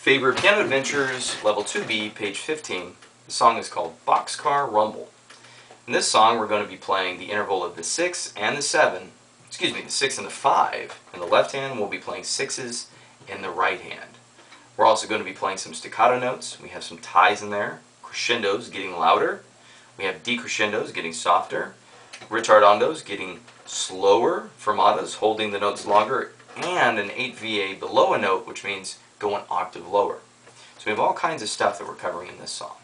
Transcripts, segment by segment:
Faber Piano Adventures, Level 2B, page 15. The song is called Boxcar Rumble. In this song, we're going to be playing the interval of the 6 and the 7, excuse me, the 6 and the 5 in the left hand, we'll be playing 6s in the right hand. We're also going to be playing some staccato notes. We have some ties in there, crescendos getting louder. We have decrescendos getting softer, ritardandos getting slower, fermatas holding the notes longer, and an 8 VA below a note, which means go an octave lower. So we have all kinds of stuff that we're covering in this song.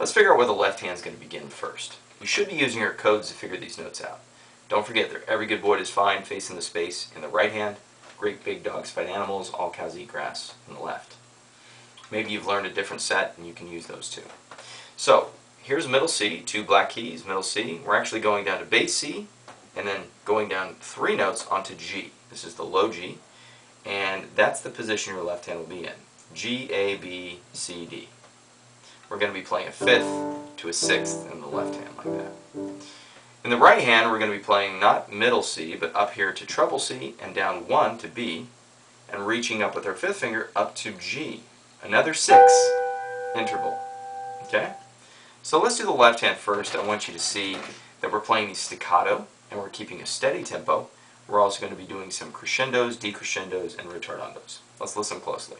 Let's figure out where the left hand is going to begin first. You should be using your codes to figure these notes out. Don't forget that every good boy is fine facing the space in the right hand, great big dogs fight animals, all cows eat grass in the left. Maybe you've learned a different set and you can use those too. So here's middle C, two black keys, middle C. We're actually going down to bass C and then going down three notes onto G. This is the low G and that's the position your left hand will be in. G, A, B, C, D. We're going to be playing a fifth to a sixth in the left hand like that. In the right hand, we're going to be playing not middle C, but up here to treble C and down one to B, and reaching up with our fifth finger up to G. Another six interval. Okay? So let's do the left hand first. I want you to see that we're playing these staccato, and we're keeping a steady tempo. We're also going to be doing some crescendos, decrescendos, and ritardandos. Let's listen closely.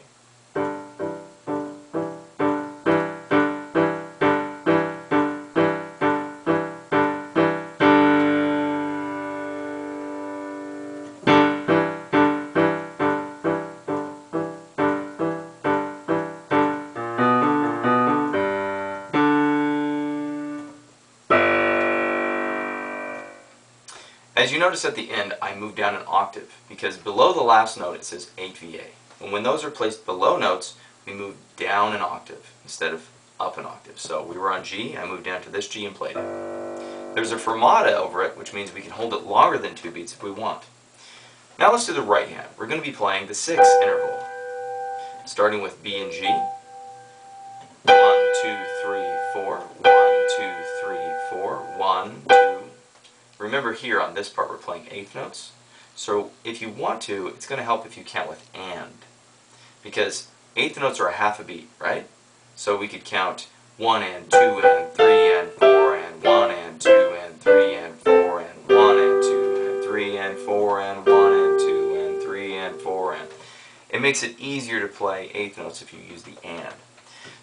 As you notice at the end, I moved down an octave because below the last note it says 8 VA. And when those are placed below notes, we move down an octave instead of up an octave. So we were on G, I moved down to this G and played it. There's a fermata over it, which means we can hold it longer than two beats if we want. Now let's do the right hand. We're going to be playing the 6 interval, starting with B and G. Remember here on this part we're playing eighth notes. So if you want to, it's going to help if you count with and. Because eighth notes are a half a beat, right? So we could count 1 and 2 and 3 and 4 and 1 and 2 and 3 and 4 and 1 and 2 and 3 and 4 and 1 and 2 and 3 and 4 and... It makes it easier to play eighth notes if you use the and.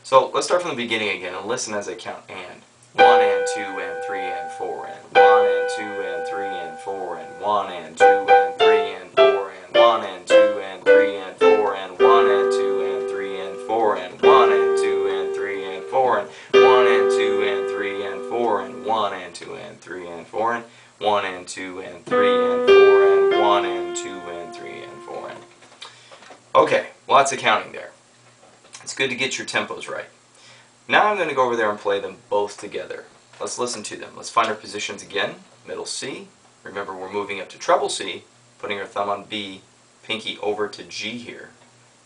So let's start from the beginning again and listen as I count and. 1 and 2 and 3 and 4 and 1 and 2 and 3 and 4 and 1 and 2 and 3 and 4 and 1 and 2 and 3 and 4 and 1 and 2 and 3 and 4 and 1 and 2 and 3 and 4 and 1 and 2 and 3 and 4 and 1 and 2 and 3 and 4 and 1 and 2 and 3 and 4 and 1 and 2 and 3 and 4 and Okay, lots of counting there. It's good to get your tempos right. Now I'm going to go over there and play them both together. Let's listen to them. Let's find our positions again. Middle C. Remember we're moving up to treble C, putting our thumb on B, pinky over to G here.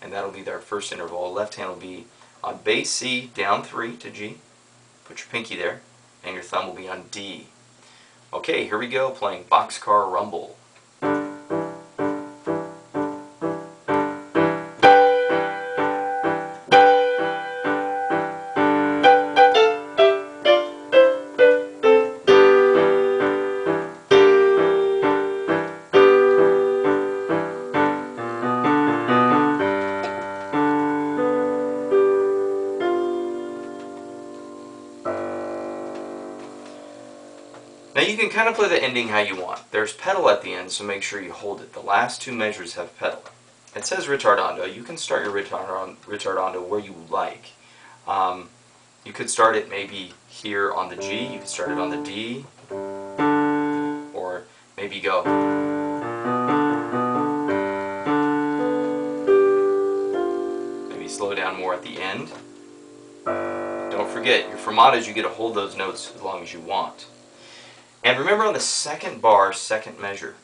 And that'll be our first interval. Left hand will be on bass C, down 3 to G. Put your pinky there. And your thumb will be on D. Okay, here we go, playing Boxcar Rumble. Now you can kind of play the ending how you want. There's pedal at the end, so make sure you hold it. The last two measures have pedal. It says ritardando. You can start your ritardando where you like. Um, you could start it maybe here on the G, you could start it on the D, or maybe go. Maybe slow down more at the end. Don't forget, your fermatas, you get to hold those notes as long as you want. And remember on the second bar, second measure,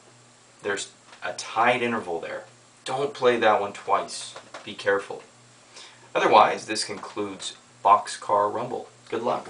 there's a tied interval there. Don't play that one twice. Be careful. Otherwise, this concludes Boxcar Rumble. Good luck.